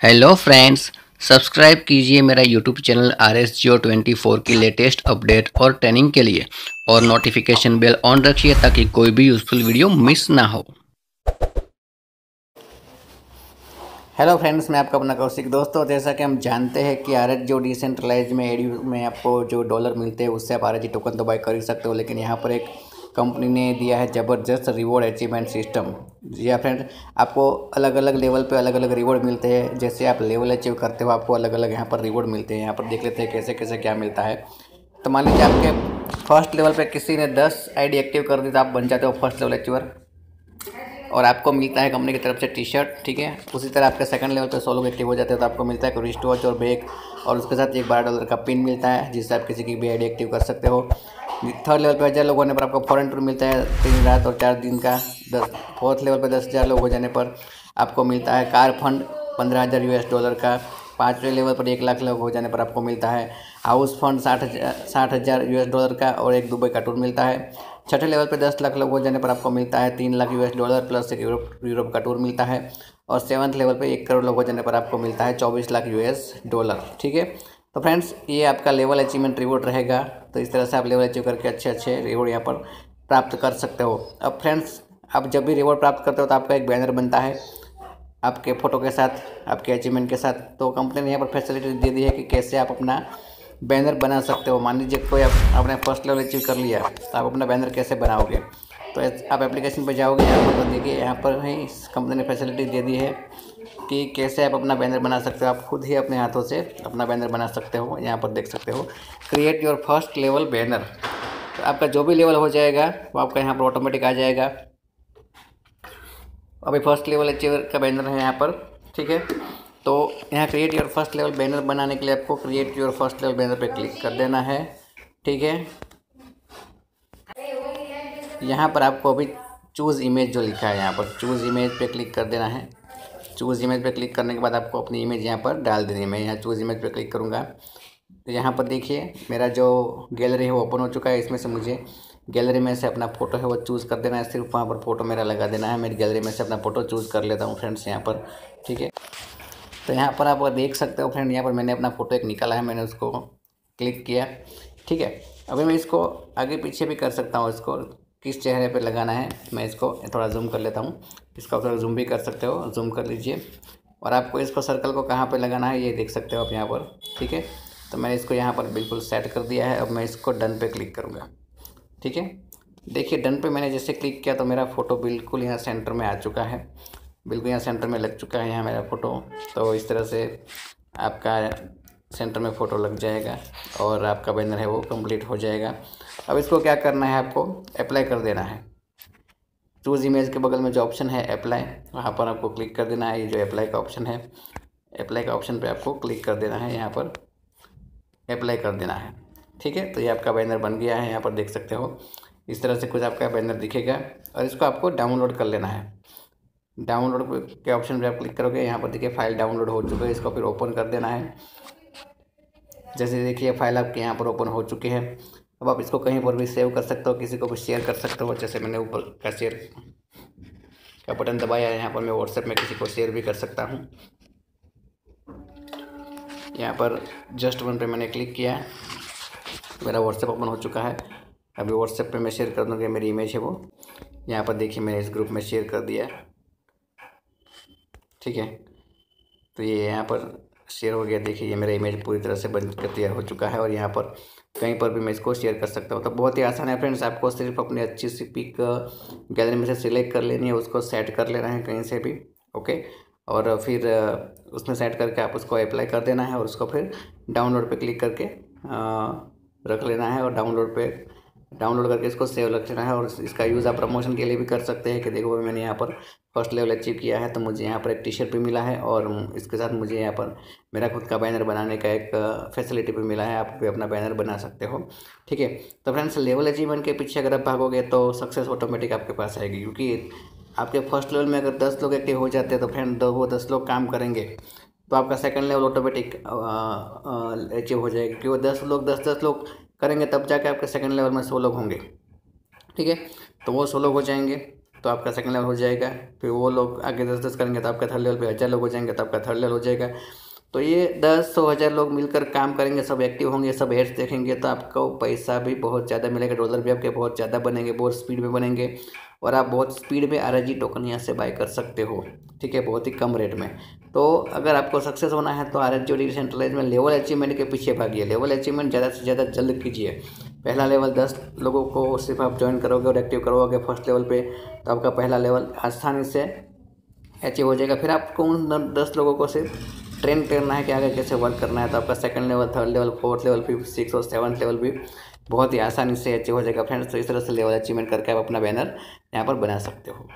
Hello friends subscribe कीजिए मेरा YouTube channel R S Jio twenty four की latest update और ट्रेनिंग के लिए और नोटिफिकेशन बेल ऑन रखिए ताकि कोई भी यूज़फुल वीडियो मिस ना हो। हेलो फ्रेंड्स मैं आपका अपना कौशिक दोस्तों जैसा कि हम जानते हैं कि आर एच जो डिसेंट्रलाइज में एडी में आपको जो डॉलर मिलते हैं, उससे आप आर एच टोकन तो बाई कर ही सकते हो, लेकिन यहाँ पर एक कंपनी ने दिया है ज़बरदस्त रिवॉर्ड अचीवमेंट सिस्टम जी हाँ फ्रेंड आपको अलग अलग लेवल पे अलग अलग रिवॉर्ड मिलते हैं। जैसे आप लेवल अचीव करते हो, आपको अलग अलग यहाँ पर रिवॉर्ड मिलते हैं। यहाँ पर देख लेते हैं कैसे कैसे क्या मिलता है। तो मान लीजिए आपके फ़र्स्ट लेवल पे किसी ने दस आईडी एक्टिव कर दी तो आप बन जाते हो फ़र्स्ट लेवल अचीवर और आपको मिलता है कंपनी की तरफ़ से टी शर्ट ठीक है? उसी तरह आपके सेकंड लेवल पे सौ लोग एक्टिव हो जाते हैं तो आपको मिलता है रिस्ट वॉच और बैग और उसके साथ एक बारह डॉलर का पिन मिलता है, जिससे आप किसी की भी आईडी एक्टिव कर सकते हो। थर्ड लेवल पर हज़ार लोग होने पर आपको फॉरन टूर मिलता है तीन रात और चार दिन का। दस फोर्थ लेवल पर दस हज़ार लोग हो जाने पर आपको मिलता है कार फंड पंद्रह हज़ार यू डॉलर का। पाँचवें लेवल पर एक लाख लोग हो जाने पर आपको मिलता है। हाउस फंड साठ हज़ार साठ हज़ार यू डॉलर का और एक दुबई का टूर मिलता है। छठे लेवल पर दस लाख लोग हो जाने पर आपको मिलता है तीन लाख यूएस डॉलर प्लस एक यूरोप यूरोप का टूर मिलता है। और सेवन्थ लेवल पर एक करोड़ लोग हो जाने पर आपको मिलता है चौबीस लाख यूएस डॉलर ठीक है? तो फ्रेंड्स, ये आपका लेवल अचीवमेंट रिवॉर्ड रहेगा। तो इस तरह से आप लेवल अचीव करके अच्छे अच्छे रिवॉर्ड यहाँ पर प्राप्त कर सकते हो। अब फ्रेंड्स, आप जब भी रिवॉर्ड प्राप्त करते हो तो आपका एक बैनर बनता है आपके फ़ोटो के साथ, आपके अचीवमेंट के साथ। तो कंपनी ने यहाँ पर फैसिलिटी दे दी है कि कैसे आप अपना बैनर बना सकते हो। मान लीजिए कोई आप, आपने फ़र्स्ट लेवल अचीव कर लिया तो आप अपना बैनर कैसे बनाओगे? तो आप एप्लीकेशन पर जाओगे, यहाँ पर देखिए, यहाँ पर ही कंपनी ने फैसिलिटी दे दी है। कि कैसे आप अपना बैनर बना सकते हो? आप खुद ही अपने हाथों से अपना बैनर बना सकते हो, यहाँ पर देख सकते हो। Create your first level banner तो आपका जो भी लेवल हो जाएगा, वो आपका यहाँ पर ऑटोमेटिक आ जाएगा। अभी फ़र्स्ट लेवल अचीवर का बैनर है यहाँ पर, ठीक है? तो यहाँ create your first level banner बनाने के लिए आपको create your first level banner पे क्लिक कर देना है, ठीक है? यहाँ पर आपको अभी चूज़ इमेज जो लिखा है, यहाँ पर चूज़ इमेज पे क्लिक कर देना है। चूज़ इमेज पर क्लिक करने के बाद आपको अपनी इमेज यहाँ पर डाल देनी है। मैं यहाँ चूज़ इमेज पर क्लिक करूँगा। तो यहाँ पर देखिए, मेरा जो गैलरी है वो ओपन हो चुका है। इसमें से मुझे गैलरी में से अपना फ़ोटो है वो चूज़ कर देना है। सिर्फ़ वहाँ पर फ़ोटो मेरा लगा देना है। मेरी गैलरी में से अपना फ़ोटो चूज़ कर लेता हूँ फ्रेंड्स यहाँ पर, ठीक है? तो यहाँ पर आप देख सकते हो फ्रेंड यहाँ पर मैंने अपना फ़ोटो एक निकाला है। मैंने उसको क्लिक किया, ठीक है? अभी मैं इसको आगे पीछे भी कर सकता हूँ इसको। किस चेहरे पे लगाना है, मैं इसको थोड़ा जूम कर लेता हूँ। इसको आप जूम भी कर सकते हो जूम कर लीजिए। और आपको इसको सर्कल को कहाँ पे लगाना है, ये देख सकते हो आप यहाँ पर, ठीक है? तो मैंने इसको यहाँ पर बिल्कुल सेट कर दिया है, अब मैं इसको डन पे क्लिक करूँगा, ठीक है? देखिए डन पे मैंने जैसे क्लिक किया तो मेरा फ़ोटो बिल्कुल यहाँ सेंटर में आ चुका है। बिल्कुल यहाँ सेंटर में लग चुका है यहाँ मेरा फ़ोटो तो इस तरह से आपका सेंटर में फ़ोटो लग जाएगा और आपका बैनर है वो कंप्लीट हो जाएगा। अब इसको क्या करना है आपको? अप्लाई कर देना है। चूज़ इमेज के बगल में जो ऑप्शन है अप्लाई वहाँ पर आपको क्लिक कर देना है। ये जो अप्लाई का ऑप्शन है अप्लाई का ऑप्शन पे आपको क्लिक कर देना है, यहाँ पर अप्लाई कर देना है। ठीक है? तो ये आपका बैनर बन गया है, यहाँ पर देख सकते हो। इस तरह से कुछ आपका बैनर दिखेगा और इसको आपको डाउनलोड कर लेना है। डाउनलोड के ऑप्शन पर आप क्लिक करोगे, यहाँ पर देखिए फ़ाइल डाउनलोड हो चुका है, इसको फिर ओपन कर देना है। जैसे देखिए फ़ाइल आपके यहाँ पर ओपन हो चुकी है। अब आप इसको कहीं पर भी सेव कर सकते हो, किसी को भी शेयर कर सकते हो, जैसे मैंने ऊपर का शेयर का बटन दबाया है, यहाँ पर मैं व्हाट्सएप में किसी को शेयर भी कर सकता हूँ। यहाँ पर जस्ट वन पे मैंने क्लिक किया है। मेरा व्हाट्सएप ओपन हो चुका है। अभी व्हाट्सएप पे मैं शेयर कर दूँगी, मेरी इमेज है वो। यहाँ पर देखिए, मैंने इस ग्रुप में शेयर कर दिया ठीक है? तो ये यहाँ पर शेयर हो गया, देखिए ये मेरा इमेज पूरी तरह से बन कर तैयार हो चुका है और यहाँ पर कहीं पर भी मैं इसको शेयर कर सकता हूँ। तो बहुत ही आसान है फ्रेंड्स आपको सिर्फ़ अपनी अच्छी सी पिक गैलरी में से सिलेक्ट कर लेनी है, उसको सेट कर लेना है कहीं से भी ओके और फिर उसमें सेट करके आप उसको अप्लाई कर देना है और उसको फिर डाउनलोड पे क्लिक करके रख लेना है और डाउनलोड पे डाउनलोड करके इसको सेव रख लेना है और इसका यूज़ आप प्रमोशन के लिए भी कर सकते हैं कि देखो भाई मैंने यहाँ पर फ़र्स्ट लेवल अचीव किया है तो मुझे यहाँ पर एक टी शर्ट भी मिला है और इसके साथ मुझे यहाँ पर मेरा खुद का बैनर बनाने का एक फैसिलिटी भी मिला है, आप भी अपना बैनर बना सकते हो। ठीक है तो फ्रेंड्स लेवल अचीवमेंट के पीछे अगर आप भागोगे तो सक्सेस ऑटोमेटिक आपके पास आएगी, क्योंकि आपके फ़र्स्ट लेवल में अगर दस लोग एक्टिव हो जाते हैं तो फ्रेंड वो दस लोग काम करेंगे तो आपका सेकंड लेवल ऑटोमेटिक अचीव हो जाएगा, क्योंकि वो दस लोग, दस दस लोग करेंगे, तब जाके आपके सेकंड लेवल में सौ लोग होंगे। ठीक है? तो वो सौ लोग हो जाएँगे तो आपका सेकंड लेवल हो जाएगा। फिर वो लोग आगे दस दस करेंगे तो आपका थर्ड लेवल पे हज़ार लोग हो जाएँगे तो आपका थर्ड लेवल हो जाएगा। तो ये दस सौ हज़ार लोग मिलकर काम करेंगे, सब एक्टिव होंगे, सब हेड्स देखेंगे तो आपको पैसा भी बहुत ज़्यादा मिलेगा डॉलर भी आपके बहुत ज़्यादा बनेंगे, बहुत स्पीड में बनेंगे। और आप बहुत स्पीड में आर टोकन यहाँ से बाय कर सकते हो। ठीक है, बहुत ही कम रेट में। तो अगर आपको सक्सेस होना है तो आर एच डिसेंट्रलाइज में लेवल अचीवमेंट के पीछे भागिए। लेवल अचीवमेंट ज़्यादा से ज़्यादा जल्द कीजिए। पहला लेवल दस लोगों को सिर्फ़ आप ज्वाइन करोगे और एक्टिव करोगे फ़र्स्ट लेवल पे तो आपका पहला लेवल आसानी से अचीव हो जाएगा। फिर आपको उन दस लोगों को सिर्फ़ ट्रेन करना है कि आगे कैसे वर्क करना है। तो आपका second level third level fourth level fifth six और सेवन्थ लेवल भी बहुत ही आसानी से अचीव हो जाएगा। फ्रेंड्स तो इस तरह से लेवल अचीवमेंट करके आप अपना बैनर यहाँ पर बना सकते हो।